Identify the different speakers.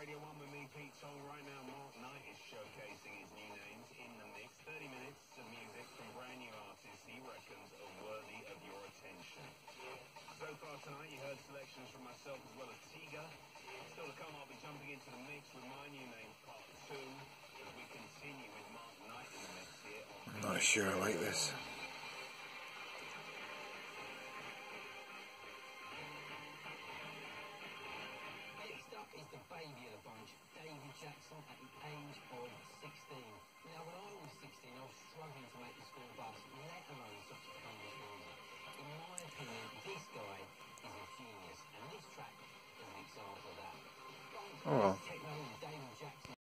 Speaker 1: Pete Tong. Right now, Mark Knight is showcasing his new names in the mix. 30 minutes of music from brand new artists he reckons are worthy of your attention. So far tonight, you heard selections from myself as well as Tiga. Still to come, I'll be jumping into the mix with my new name, Part 2, as we continue with Mark Knight in the mix here
Speaker 2: I'm not sure I like this.
Speaker 3: Is the baby of the bunch, David Jackson at the age of 16. Now, when I was 16, I was struggling to make the school bus, let alone such a famous music. In my opinion, this guy is a genius, and this track is an example of that.
Speaker 2: Oh.